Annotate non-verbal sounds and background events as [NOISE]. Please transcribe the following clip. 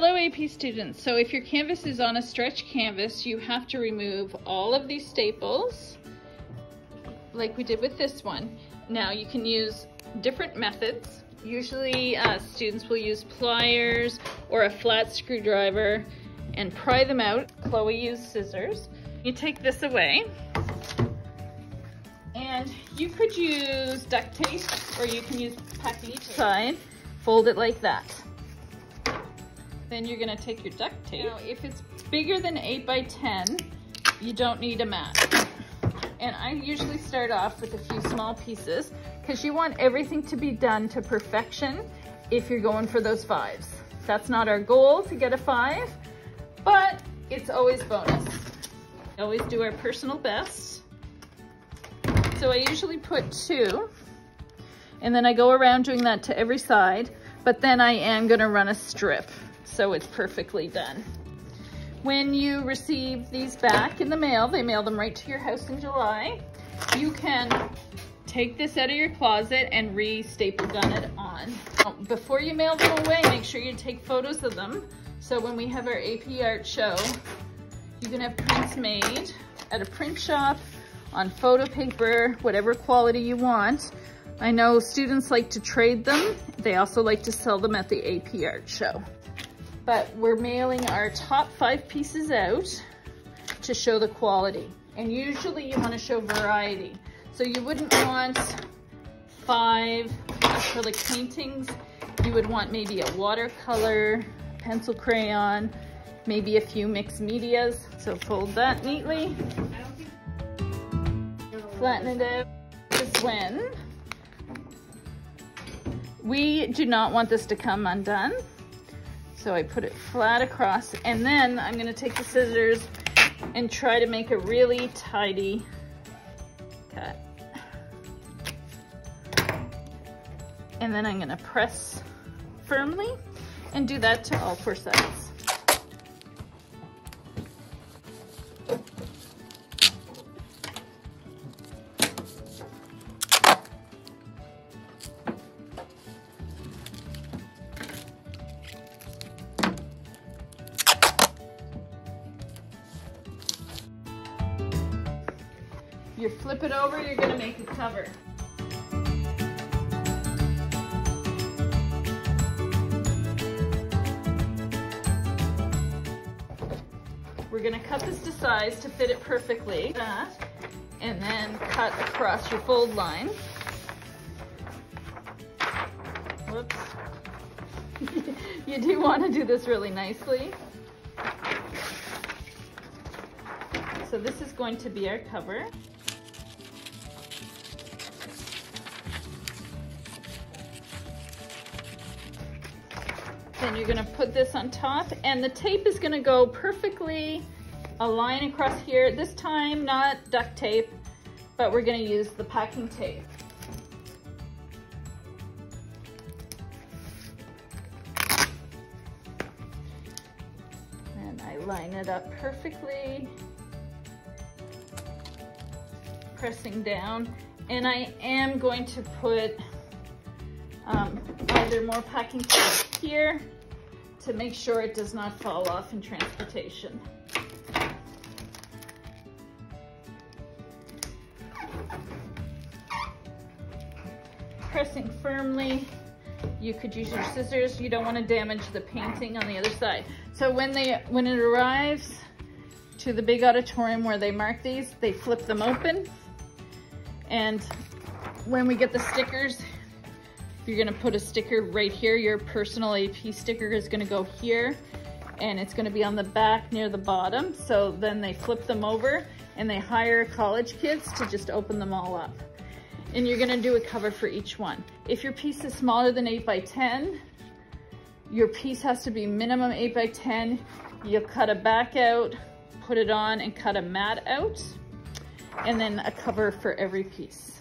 Hello AP students. So if your canvas is on a stretch canvas, you have to remove all of these staples like we did with this one. Now you can use different methods. Usually uh, students will use pliers or a flat screwdriver and pry them out. Chloe used scissors. You take this away and you could use duct tape or you can use packing tape. Side, fold it like that. Then you're gonna take your duct tape. Now, if it's bigger than eight by 10, you don't need a mat. And I usually start off with a few small pieces because you want everything to be done to perfection if you're going for those fives. That's not our goal to get a five, but it's always bonus. We always do our personal best. So I usually put two and then I go around doing that to every side, but then I am gonna run a strip so it's perfectly done. When you receive these back in the mail, they mail them right to your house in July, you can take this out of your closet and re-staple gun it on. Before you mail them away, make sure you take photos of them. So when we have our AP art show, you can have prints made at a print shop on photo paper, whatever quality you want. I know students like to trade them. They also like to sell them at the AP art show but we're mailing our top five pieces out to show the quality. And usually you wanna show variety. So you wouldn't want five acrylic paintings. You would want maybe a watercolor, pencil crayon, maybe a few mixed medias. So fold that neatly. Flatten it out. This when we do not want this to come undone. So I put it flat across and then I'm gonna take the scissors and try to make a really tidy cut. And then I'm gonna press firmly and do that to all four sides. You flip it over, you're gonna make a cover. We're gonna cut this to size to fit it perfectly. That, and then cut across your fold line. Whoops. [LAUGHS] you do want to do this really nicely. So this is going to be our cover. You're gonna put this on top and the tape is gonna go perfectly a line across here. This time, not duct tape, but we're gonna use the packing tape. And I line it up perfectly, pressing down. And I am going to put um, either more packing tape here to make sure it does not fall off in transportation. Pressing firmly, you could use your scissors. You don't want to damage the painting on the other side. So when they when it arrives to the big auditorium where they mark these, they flip them open. And when we get the stickers, you're gonna put a sticker right here. Your personal AP sticker is gonna go here and it's gonna be on the back near the bottom. So then they flip them over and they hire college kids to just open them all up. And you're gonna do a cover for each one. If your piece is smaller than eight by 10, your piece has to be minimum eight by 10. You'll cut a back out, put it on and cut a mat out, and then a cover for every piece.